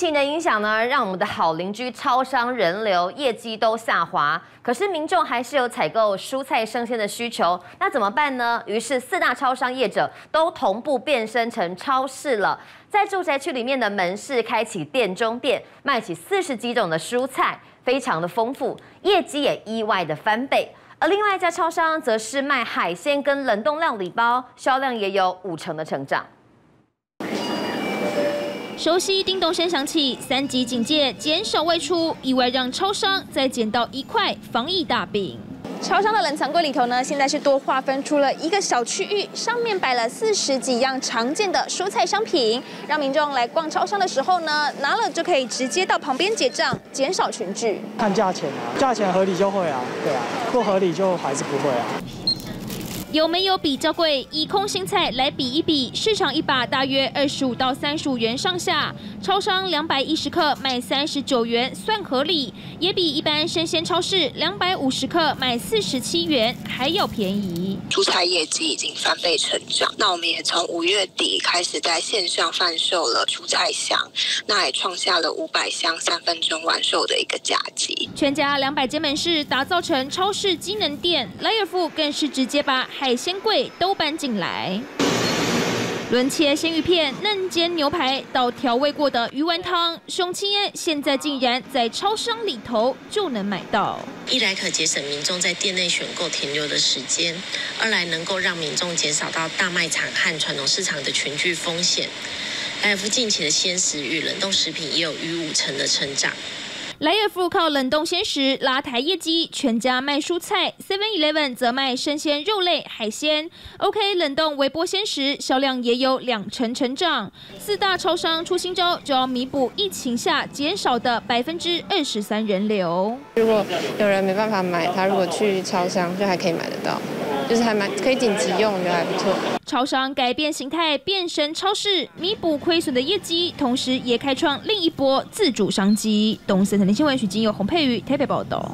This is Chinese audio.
情的影响呢，让我们的好邻居超商人流业绩都下滑。可是民众还是有采购蔬菜生鲜的需求，那怎么办呢？于是四大超商业者都同步变身成超市了，在住宅区里面的门市开启店中店，卖起四十几种的蔬菜，非常的丰富，业绩也意外的翻倍。而另外一家超商则是卖海鲜跟冷冻料理包，销量也有五成的成长。熟悉叮咚声响起，三级警戒，减少外出，意外让超商再捡到一块防疫大饼。超商的冷藏柜里头呢，现在是多划分出了一个小区域，上面摆了四十几样常见的蔬菜商品，让民众来逛超商的时候呢，拿了就可以直接到旁边结账，减少群聚。看价钱啊，价钱合理就会啊，对啊，不合理就还是不会啊。有没有比较贵？以空心菜来比一比，市场一把大约二十五到三十五元上下，超商两百一十克卖三十九元，算合理，也比一般生鲜超市两百五十克卖四十七元还要便宜。蔬菜业绩已经翻倍成长，那我们也从五月底开始在线上贩售了蔬菜箱，那也创下了五百箱三分钟完售的一个佳绩。全家两百间门市打造成超市机能店，莱尔富更是直接把。海鲜柜都搬进来，轮切鲜鱼片、嫩煎牛排到调味过的鱼丸汤、熊青烟，现在竟然在超商里头就能买到。一来可节省民众在店内选购停留的时间，二来能够让民众减少到大卖场和传统市场的群聚风险。莱尔夫近期的鲜食与冷冻食品也有逾五成的成长。莱尔富靠冷冻鲜食拉抬业绩，全家卖蔬菜，Seven Eleven 则卖生鲜肉类、海鲜。OK 冷冻微波鲜食销量也有两成成长。四大超商出新招，就要弥补疫情下减少的百分之二十三人流。如果有人没办法买，他如果去超商就还可以买得到。就是还蛮可以紧急用，的，还不错。超商改变形态，变身超市，弥补亏损的业绩，同时也开创另一波自主商机。东森财经新闻许金有洪佩瑜台北报道。